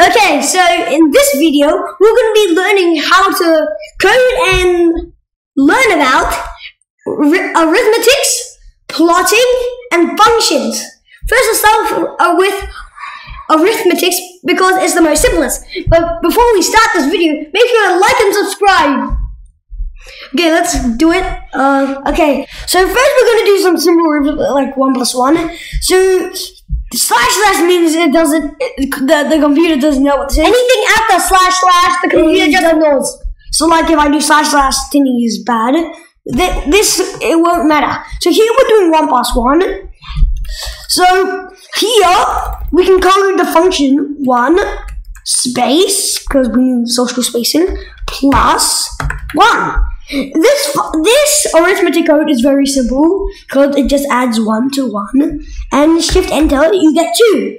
Okay, so in this video, we're going to be learning how to code and learn about arithmetics, plotting, and functions. First, let's start uh, with arithmetics because it's the most simplest. But before we start this video, make sure to like and subscribe. Okay, let's do it. Uh, okay, so first we're going to do some simple like 1 plus 1. So Slash slash means it doesn't. It, the the computer doesn't know what this is. Anything after slash slash, the computer just knows. So like if I do slash slash, thinking is bad. Th- this it won't matter. So here we're doing one plus one. So here we can call the function one space because we need social spacing plus one. This this arithmetic code is very simple because it just adds one to one, and shift enter you get two.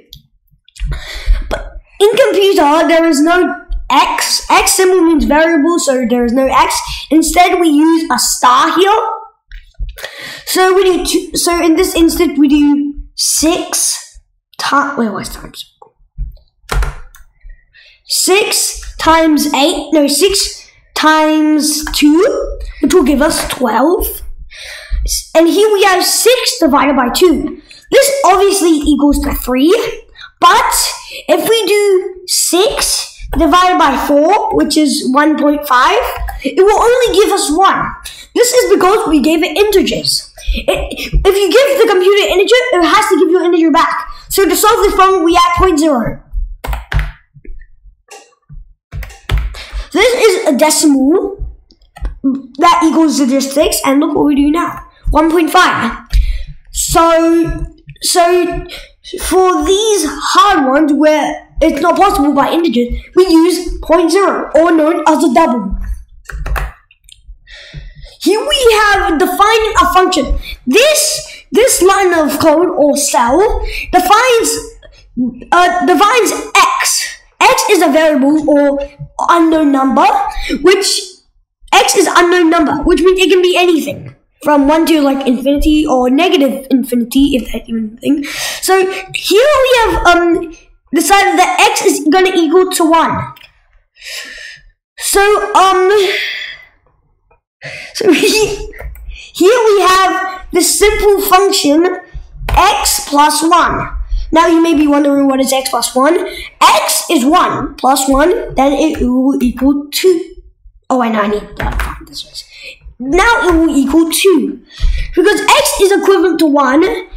But in computer there is no x. X symbol means variable, so there is no x. Instead, we use a star here. So we do two, so in this instance we do six times. Wait, what's times? Six times eight. No, six times 2, which will give us 12. And here we have 6 divided by 2. This obviously equals to 3, but if we do 6 divided by 4, which is 1.5, it will only give us 1. This is because we gave it integers. It, if you give the computer integer, it has to give you an integer back. So to solve this problem, we add 0.0. This is a decimal that equals this 6, and look what we do now. 1.5. So, so for these hard ones where it's not possible by integers, we use 0.0, or known as a double. Here we have defining a function. This this line of code or cell defines uh, defines x x is a variable or unknown number, which x is unknown number, which means it can be anything from 1 to like infinity or negative infinity, if that's even thing. So here we have um, decided that x is going to equal to 1. So, um, so we, here we have the simple function x plus 1. Now you may be wondering what is x plus 1. x is 1 plus 1, then it will equal 2. Oh, know, I need that. This was. Now it will equal 2. Because x is equivalent to 1,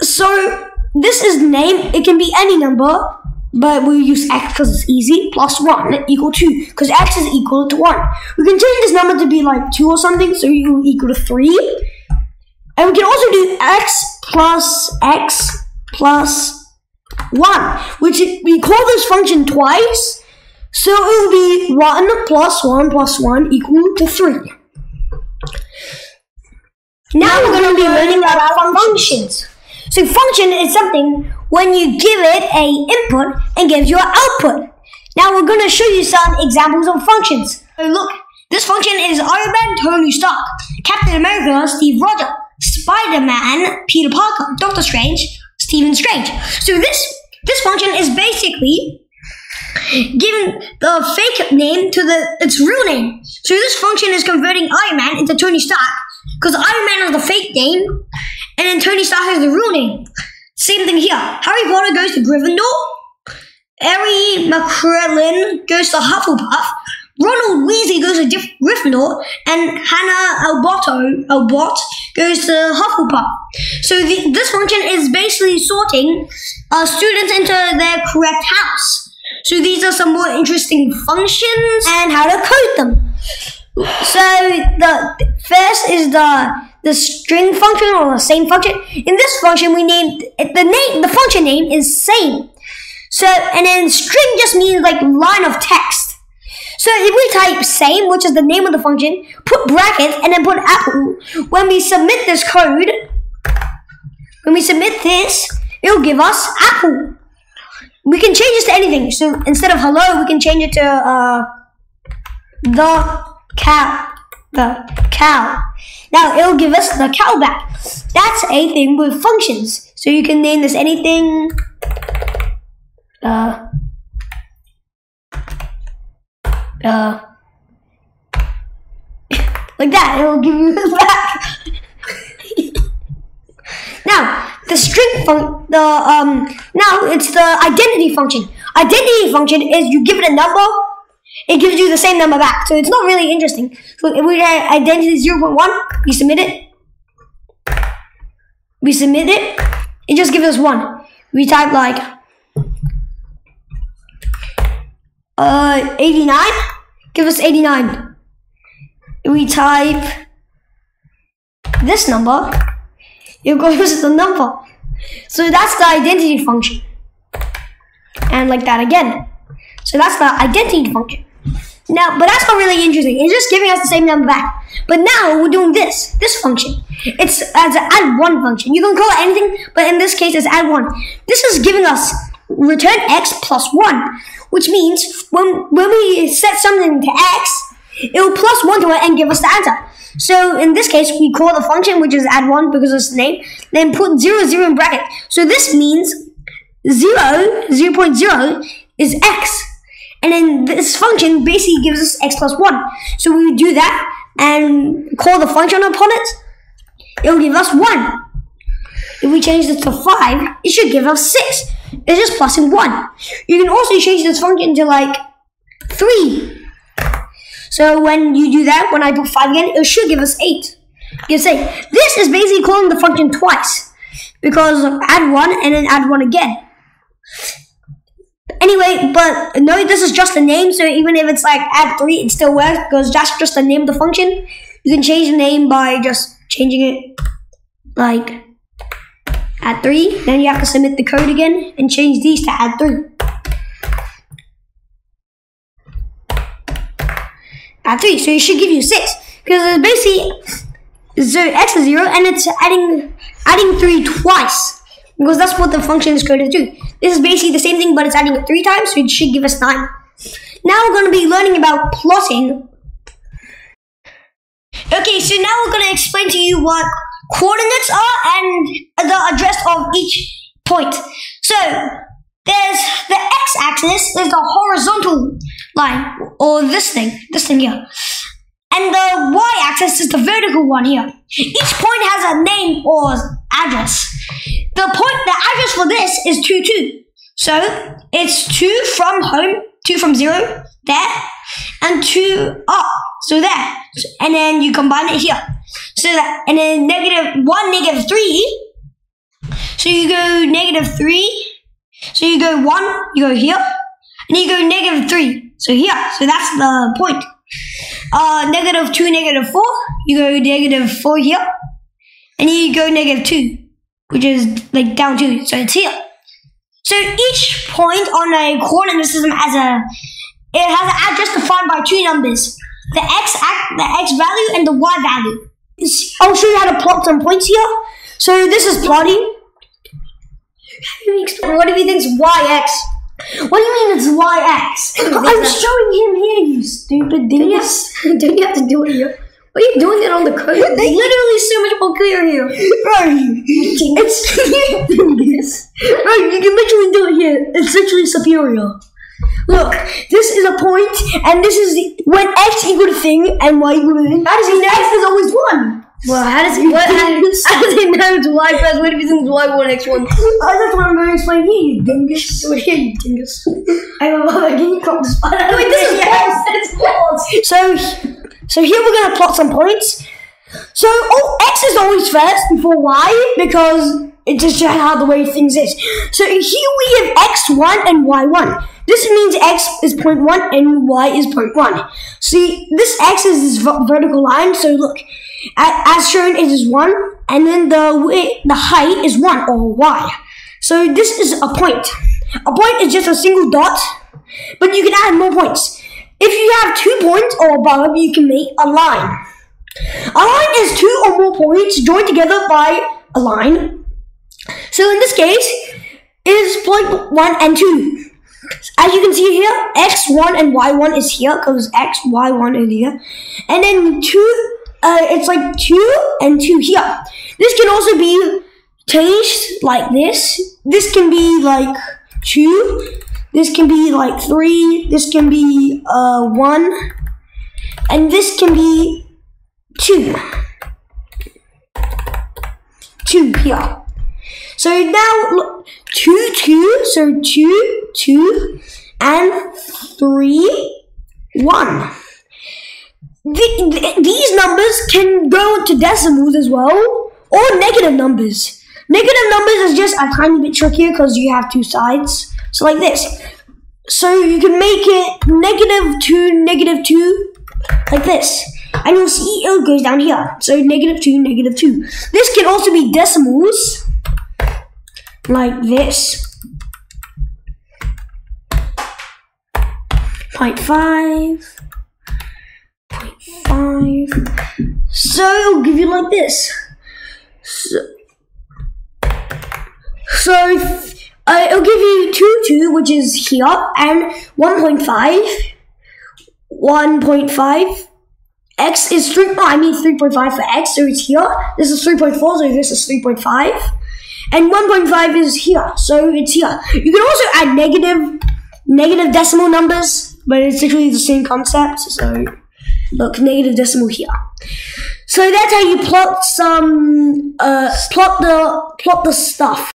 so this is name. It can be any number, but we'll use x because it's easy, plus 1 equal 2, because x is equal to 1. We can change this number to be like 2 or something, so you equal to 3. And we can also do x plus x plus 1, which we call this function twice, so it will be 1 plus 1 plus 1 equal to 3. Now we're going to be learning about functions. So function is something when you give it a input and gives you an output. Now we're going to show you some examples of functions. So look, this function is Iron Man, Tony Stark, Captain America, Steve Rogers, Spider-Man, Peter Parker, Doctor Strange, Stephen Strange. So this this function is basically giving the fake name to the its real name. So this function is converting Iron Man into Tony Stark because Iron Man is the fake name, and then Tony Stark is the real name. Same thing here. Harry Potter goes to Gryffindor. Harry McCrellin goes to Hufflepuff. Ronald Weasley goes to Gryffindor, and Hannah Alberto Albert goes to Hufflepuff. So the, this function is basically sorting uh, students into their correct house. So these are some more interesting functions and how to code them. So the first is the the string function or the same function. In this function, we named the name. The function name is same. So and then string just means like line of text. So if we type same, which is the name of the function, put brackets and then put apple, when we submit this code, when we submit this, it'll give us apple. We can change this to anything. So instead of hello, we can change it to uh, the cow. The cow. Now it'll give us the cow back. That's a thing with functions. So you can name this anything. uh, uh, like that. It will give you this back. now the string fun the um now it's the identity function. Identity function is you give it a number, it gives you the same number back. So it's not really interesting. So if we identity zero point one, we submit it. We submit it. It just gives us one. We type like uh 89 give us 89 we type this number. It goes the number. So that's the identity function. And like that again. So that's the identity function. Now but that's not really interesting. It's just giving us the same number back. But now we're doing this this function. It's as an add one function. You can call it anything but in this case it's add one. This is giving us return x plus one which means when, when we set something to x, it will plus 1 to it and give us the answer. So in this case, we call the function, which is add 1 because it's the name, then put 0, 0 in bracket. So this means 0, 0 0.0 is x. And then this function basically gives us x plus 1. So we do that and call the function upon it. It will give us 1. If we change this to 5, it should give us 6. It's just plus and 1. You can also change this function to like 3. So when you do that, when I put 5 again, it should give us 8. You say, this is basically calling the function twice. Because add 1 and then add 1 again. Anyway, but no, this is just a name, so even if it's like add 3, it still works because that's just the name of the function. You can change the name by just changing it like add 3. Then you have to submit the code again and change these to add 3. Add 3, so it should give you 6. Because it's basically so x is 0 and it's adding adding 3 twice. Because that's what the function is coded to do. This is basically the same thing, but it's adding it 3 times, so it should give us 9. Now we're going to be learning about plotting. Okay, so now we're going to explain to you what coordinates are and the address of each point. So there's the x-axis is the horizontal line, or this thing, this thing here. And the y-axis is the vertical one here. Each point has a name or address. The point, the address for this is 2, 2. So it's 2 from home, 2 from 0, there, and 2 up, so there. And then you combine it here. So that, and then negative 1, negative 3. So you go negative 3. So you go 1, you go here. And you go negative 3. So here. So that's the point. Uh, negative 2, negative 4. You go negative 4 here. And you go negative 2. Which is like down 2. So it's here. So each point on a coordinate system has a it has an address defined by two numbers. The x the x value and the y value. I'll oh, show you how to plot some points here. So this is plotting. What if he thinks yx? What do you mean it's yx? I'm showing him here, you stupid dingus. Don't you have to do it here? Why are you doing it on the code? It's literally so much more clear here. Right. It's. Right, you can literally do it here. It's literally superior. Look, this is a point, and this is the, when x equal to thing and y equal to thing. How does he know x is always one? Well, how does he? What, how, how does he know it's y plus? What if he thinks y one x one? Oh, that's what I'm going to explain here, you dingus. What here, you dingus? I know. Can you crop this? Wait, this is false. It's false. So, so here we're going to plot some points. So, oh, x is always first before y because it's just how the way things is. So here we have x1 and y1. This means x is 0.1 and y is 0.1. See, this x is this vertical line. So look, as shown, it is 1, and then the the height is 1 or y. So this is a point. A point is just a single dot, but you can add more points. If you have two points or above, you can make a line. A line is two or more points joined together by a line. So in this case, is point 1 and 2. As you can see here, x1 and y1 is here because x, y1 is here. And then 2, uh, it's like 2 and 2 here. This can also be changed like this. This can be like 2. This can be like three. This can be uh, one. And this can be two. Two here. So now look, two, two. So two, two, and three, one. The- th- these numbers can go to decimals as well, or negative numbers. Negative numbers is just a tiny bit trickier because you have two sides. So like this. So you can make it negative two, negative two, like this. And you'll see it goes down here. So negative two, negative two. This can also be decimals, like this. 0.5, 0.5. So it'll give you like this. So, so uh, it'll give you 2, 2, which is here, and 1.5. 1.5. X is 3, no, I mean 3.5 for X, so it's here. This is 3.4, so this is 3.5. And 1.5 is here, so it's here. You can also add negative, negative decimal numbers, but it's literally the same concept, so look, negative decimal here. So that's how you plot some, uh, plot the, plot the stuff.